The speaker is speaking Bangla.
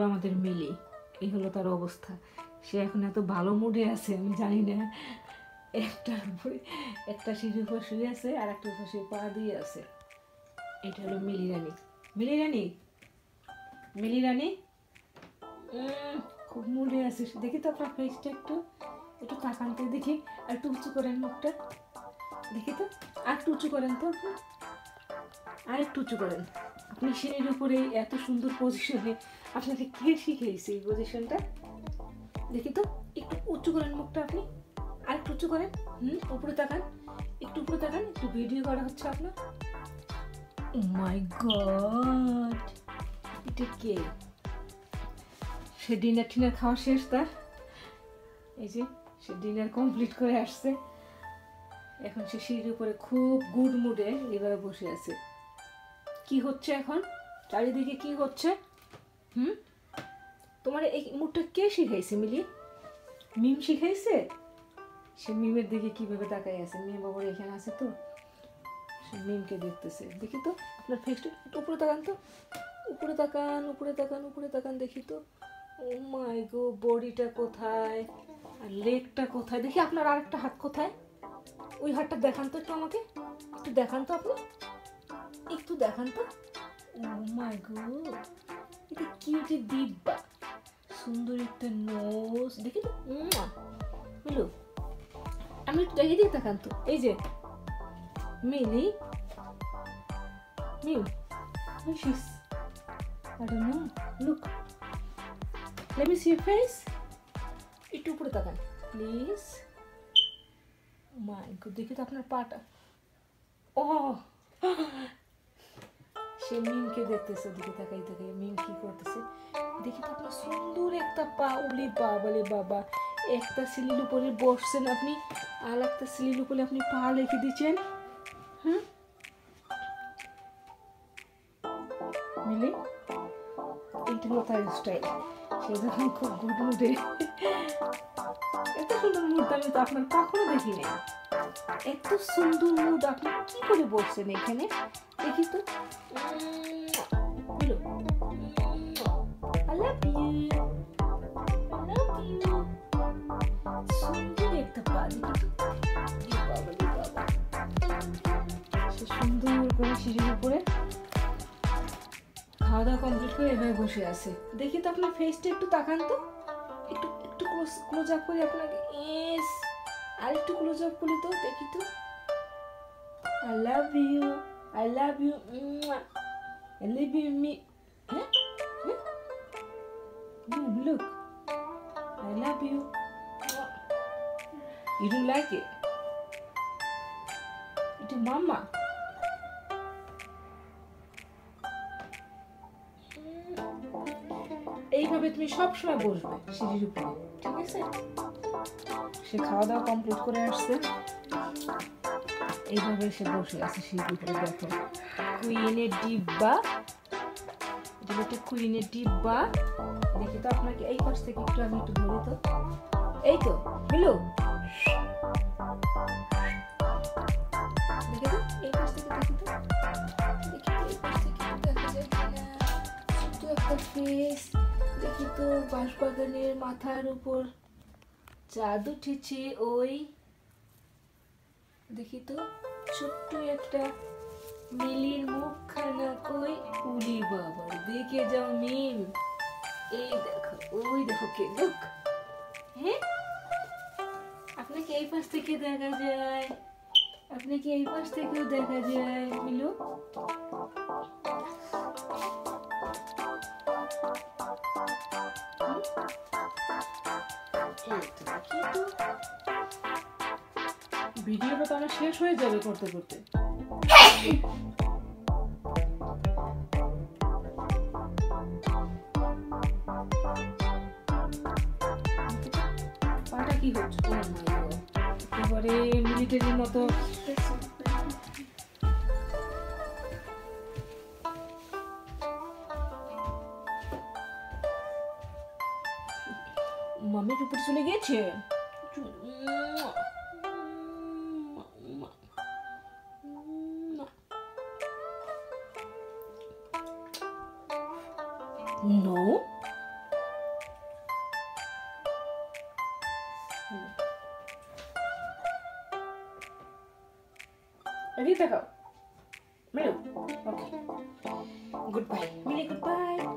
হলো আমাদের মিলি, এই হলো তার অবস্থা। সে এখন এত ভালো মুডে আছে, আমি জানি না। একটার উপরে, একটা সিঁড়ির উপর শুয়ে আছে আর একটা উপর শুয়ে পা দিয়ে আছে। এটা হলো মিলি রানী। মিলি রানী? মিলি রানী? খুব মুডে আছে। দেখি তো আপনার ফেসটা একটু। একটু তাকানতে দেখি। আর একটু উঁচু করেন মুখটা। দেখি তো। আর একটু উঁচু করেন তো আর একটু উঁচু করেন। সিঁড়ির উপরে এত সুন্দর পজিশনে আপনাকে কে শিখিয়েছে এই পজিশনটা দেখি তো, একটু উঁচু করেন মুখটা আপনি। আর একটু উঁচু করেন। হুম, উপরে তাকান। একটু উপরে তাকান, একটু ভিডিও করা হচ্ছে আপনার। মাই গড এটা কে? সে ডিনার টিনার খাওয়া শেষ তার? এই যে, সে ডিনার কমপ্লিট করে আসছে। এখন সে সিঁড়ির উপরে খুব গুড মুডে এভাবে বসে আছে। কি হচ্ছে এখন? চারিদিকে কি হচ্ছে? হুম? তোমার এই মুডটা কে শিখাইছে, মিলি? মিম শিখাইছে? সে মিমের দিকে কীভাবে তাকাই আছে? মিম বাবার এখানে আছে তো। সে মিমকে দেখতেছে। দেখি তো, আপনার ফেসটা একটু উপরে তাকান তো। উপরে তাকান উপরে তাকান উপরে তাকান, দেখি তো। ও মাই গো, বডিটা কোথায়? আর লেগটা কোথায়? দেখি আপনার আরেকটা হাত কোথায়? ওই হাতটা দেখান তো একটু আমাকে। একটু দেখান তো আপনি। একটু দেখান তো। ও মাই গো এটা কিউটি দিব্যা সুন্দর একটা নোজ দেখি তো? মিলু আমি একটু দেখে দিয়ে তাকান তো। এই যে মিলি মিউ she's I don't know look let me see your face একটু উপরে তাকান। প্লিজ মাই গড দেখি তো আপনার পাটা। ও সে মিমকে দেখতেছে দিকে তাকাই তাকাই মিম কি করতেছে? দেখি তো আপনার সুন্দর একটা পা, উলি বাবালে বাবা। একটা সিলির উপরে বসছেন আপনি, আর একটা সিলির উপরে আপনি পা রেখে দিচ্ছেন। হুম? মিলি, এইটা হলো তার স্টাইল সে যখন খুব গুড মুডে এত সুন্দর মুড আমি তো আপনার কখনো দেখিনি। এত সুন্দর আপনি কি করে বসছেন এখানে? দেখি তো। খাওয়া দাওয়া কমপ্লিট করে এভাবে বসে আছে। দেখি তো আপনার ফেসটা একটু তাকান তো। একটু একটু ক্লোজ আপ করি আপনাকে। আর একটু ক্লোজ আপ করি তো দেখি তো। I love you I love you I you me হ্যাঁ? Look I love you you don't like it এটা মাম্মা এইভাবে তুমি সব সময় বসবে, সিঁড়ির উপরে, ঠিক আছে? সে খাওয়া দাওয়া কমপ্লিট করে আসছে। এইভাবে সে বসে আছে সিঁড়ির উপরে দেখো। কুইনের ডিব্বা। এটা একটা কুইনের ডিব্বা। দেখি তো আপনাকে এই পাশ থেকে একটু আমি একটু ধরি তো। এই তো হ্যালো দেখি তো একটা দেখি তো, বাঁশবাগানের মাথার উপর। চাঁদ উঠেছে ওই, দেখি তো, ছোট্ট একটা মিলির মুখখানা কই উলি বাবা, দেখে যাও মিম। এই দেখো, ওই দেখো কে, লোক। হ্যাঁ? আপনাকে এই পাশ থেকে দেখা যায়, আপনাকে এই পাশ থেকেও দেখা যায়, মিলু। ভিডিওটা তো আমার শেষ হয়ে যাবে করতে করতে। পাটা কি হচ্ছে? একেবারে মিলিটারির মতো মামির উপরে চলে গেছে No. Okay. Goodbye. Goodbye.